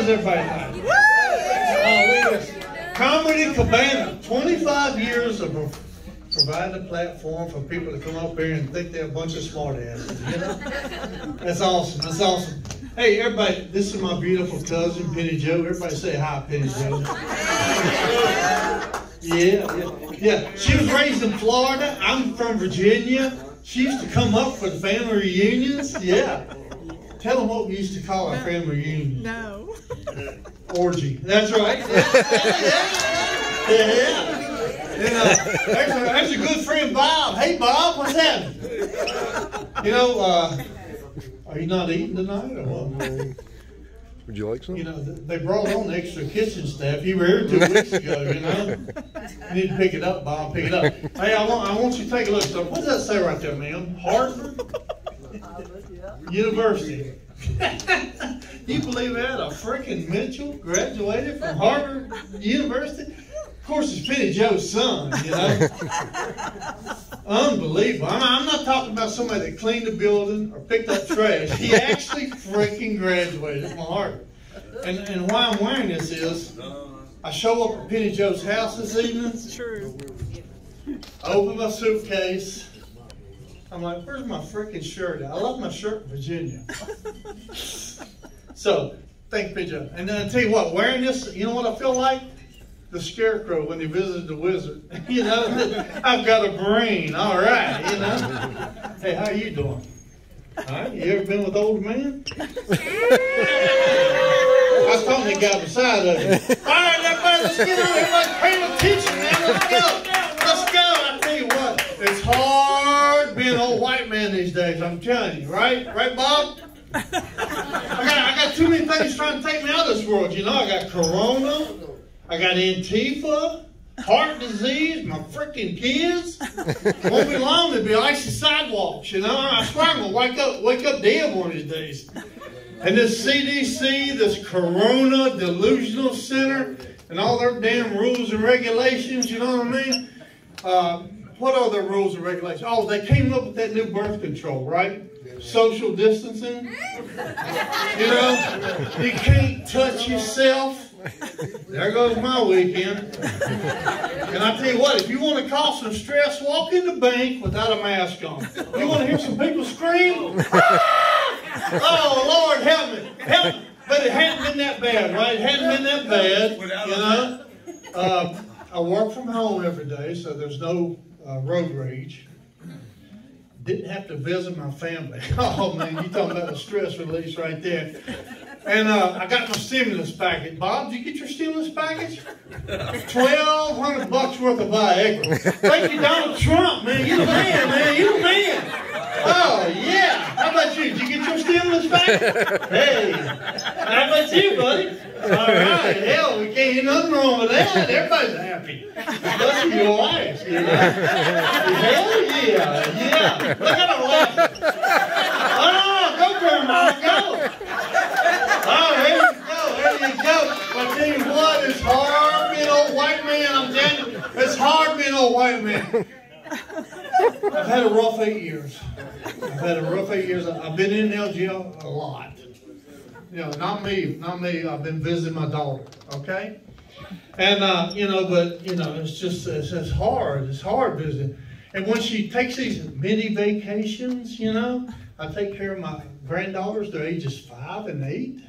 does everybody? Oh, look at. Comedy Cabana, 25 years of providing a platform for people to come up here and think they're a bunch of smart asses. You know? That's awesome. That's awesome. Hey, everybody, this is my beautiful cousin, Penny Joe. Everybody say hi, Penny Joe. Yeah, yeah, yeah. She was raised in Florida. I'm from Virginia. She used to come up for the family reunions. Yeah. Tell them what we used to call our family reunion. No. Orgy. That's right. Yeah. yeah. yeah. You know, there's a, there's a good friend, Bob. Hey, Bob, what's happening? You know, uh, are you not eating tonight or what? Would you like some? You know, they brought on the extra kitchen staff. You were here two weeks ago, you know. You need to pick it up, Bob. Pick it up. Hey, I want, I want you to take a look. So, what does that say right there, ma'am? Harvard University. you believe that? A freaking Mitchell graduated from Harvard University? Of course, it's Penny Joe's son, you know. Unbelievable. I'm, I'm, not talking about somebody that cleaned the building or picked up trash. He actually freaking graduated from Harvard. And, and why I'm wearing this is, I show up at Penny Joe's house this evening. True. I open my suitcase. I'm like, where's my freaking shirt? I left my shirt in Virginia. so, thanks, Joe. And then I tell you what, wearing this, you know what I feel like? the scarecrow when he visited the wizard. you know, I've got a brain. All right, you know. Hey, how you doing? All right, you ever been with old man? I was talking to the guy beside you. All right, everybody, let's get on. Everybody pay attention, man. Let's go. Let's go. I tell you what, it's hard being an old white man these days. I'm telling you, right? Right, Bob? I got, I got too many things trying to take me out of this world. You know, I got Corona. I got Antifa, heart disease, my freaking kids. Won't be long, there'll be icy sidewalks, you know. I swear I'm to wake up, wake up dead one of these days. And this CDC, this Corona Delusional Center, and all their damn rules and regulations, you know what I mean? Uh, what are their rules and regulations? Oh, they came up with that new birth control, right? Social distancing. You know, you can't touch yourself. There goes my weekend. And I tell you what, if you want to cause some stress, walk in the bank without a mask on. You want to hear some people scream? oh, Lord, help me. Help me. But it hadn't been that bad, right? It hadn't been that bad, you know. Uh, I work from home every day, so there's no uh, road rage. Didn't have to visit my family. Oh, man, you talking about the stress release right there. And uh, I got my stimulus package. Bob, did you get your stimulus package? Twelve hundred bucks worth of Viagra. Thank you, Donald Trump, man. You the man, man. You the man. Oh yeah. How about you? Did you get your stimulus package? Hey. How about you, buddy? All right. Hell, we can't hear nothing wrong with that. Everybody's happy. Especially your wife. Hell yeah. Yeah. Look at her laughing. Oh, go, Grandma. Go. Oh, there you go. There you go. But tell you what, it's hard being old white man. I'm telling you, it's hard being old white man. I've had a rough eight years. I've had a rough eight years. I've been in LGL a lot. You know, not me, not me. I've been visiting my daughter. Okay, and uh, you know, but you know, it's just it's, it's hard. It's hard visiting. And when she takes these mini vacations, you know, I take care of my granddaughters. They're ages five and eight.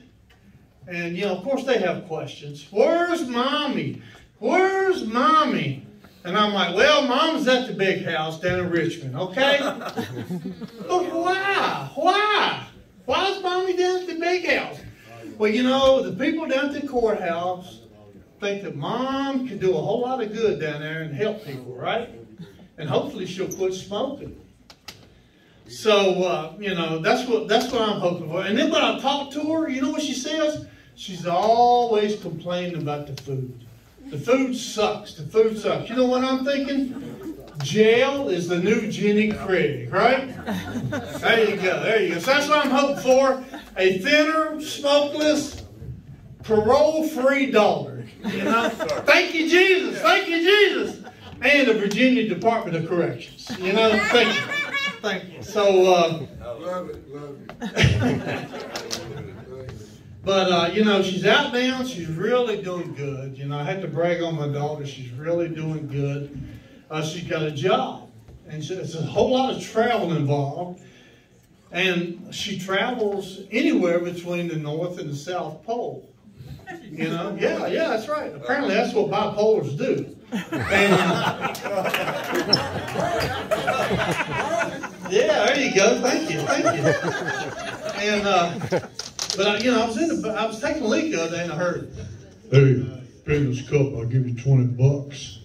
And, you know, of course they have questions. Where's mommy? Where's mommy? And I'm like, well, mom's at the big house down in Richmond, okay? but why? Why? Why is mommy down at the big house? Well, you know, the people down at the courthouse think that mom can do a whole lot of good down there and help people, right? And hopefully she'll quit smoking. So, uh, you know, that's what that's what I'm hoping for. And then when I talk to her, you know what she says? She's always complaining about the food. The food sucks. The food sucks. You know what I'm thinking? Jail is the new Jenny Craig, right? There you go. There you go. So that's what I'm hoping for. A thinner, smokeless, parole-free dollar. You know? Thank you, Jesus. Thank you, Jesus. And the Virginia Department of Corrections. You know? Thank you. Thank you. So, uh, love it. Love it. But, uh, you know, she's out now. She's really doing good. You know, I had to brag on my daughter. She's really doing good. Uh, she's got a job. And she, it's a whole lot of travel involved. And she travels anywhere between the North and the South Pole. You know? Yeah, yeah, that's right. Apparently that's what bipolars do. And, yeah, there you go. Thank you, thank you. And uh, but I, you know, I was in the, I was taking a leak the other day and I heard, "Hey, pay this cup. I'll give you twenty bucks."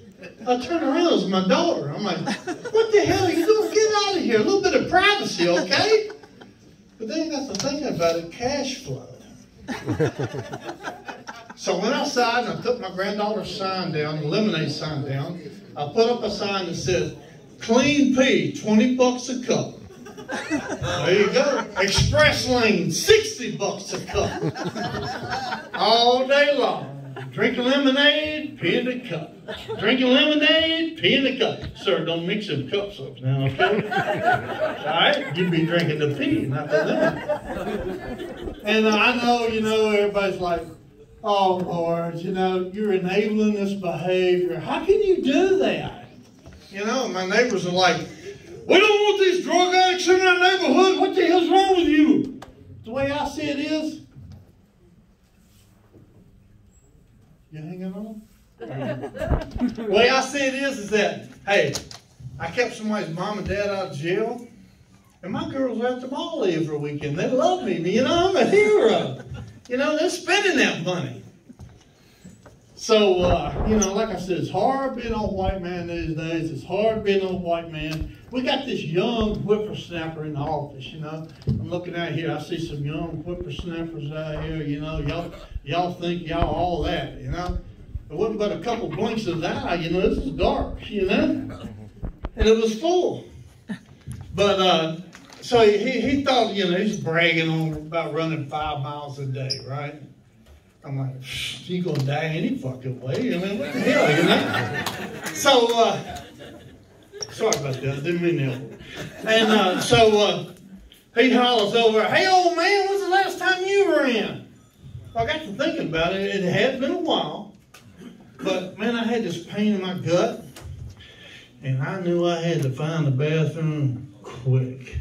I turned around, it was my daughter. I'm like, "What the hell are you doing? Get out of here! A little bit of privacy, okay?" But then I got to thinking about it, cash flow. so I went outside and I took my granddaughter's sign down, the lemonade sign down. I put up a sign that said, "Clean pee, twenty bucks a cup." There you go. Express lane, 60 bucks a cup. All day long. Drinking lemonade, pee in the cup. Drinking lemonade, pee in the cup. Sir, don't mix them cups up now, okay? All right? You'd be drinking the pee, not the. And I know, you know, everybody's like, oh, Lord, you know, you're enabling this behavior. How can you do that? You know, my neighbors are like, we don't want these drug addicts in our neighborhood. What the hell's wrong with you? The way I see it is, you hanging on? the way I see it is, is that, hey, I kept somebody's mom and dad out of jail, and my girls are at the mall every weekend. They love me. You know, I'm a hero. You know, they're spending that money. So, uh, you know, like I said, it's hard being a white man these days. It's hard being a white man. We got this young whippersnapper in the office, you know. I'm looking out here, I see some young whippersnappers out here, you know. Y'all y'all think y'all all that, you know. It wasn't but a couple blinks of the eye, you know, this is dark, you know. And it was full. But uh, so he, he thought, you know, he's bragging on about running five miles a day, right? I'm like, he's gonna die any fucking way. I mean, what the hell, you know? So, uh, sorry about that. Didn't mean that. And uh, so uh, he hollers over, hey, old man, when's the last time you were in? I got to thinking about it. It had been a while. But, man, I had this pain in my gut. And I knew I had to find the bathroom quick.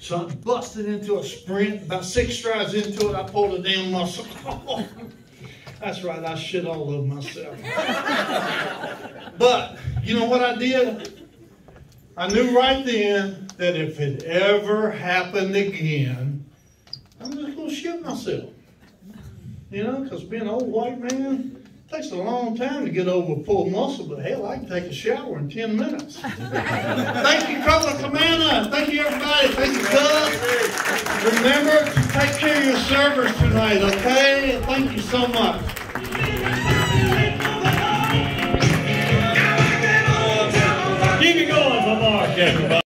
So I busted into a sprint. About six strides into it, I pulled a damn muscle. That's right, I shit all over myself. but you know what I did? I knew right then that if it ever happened again, I'm just going to shit myself. You know, because being an old white man, Takes a long time to get over full muscle, but hell, I can take a shower in 10 minutes. Thank you, Colonel Commander. Thank you, everybody. Thank you, Doug. Remember to take care of your servers tonight, okay? Thank you so much. Keep it going, Lamar, everybody.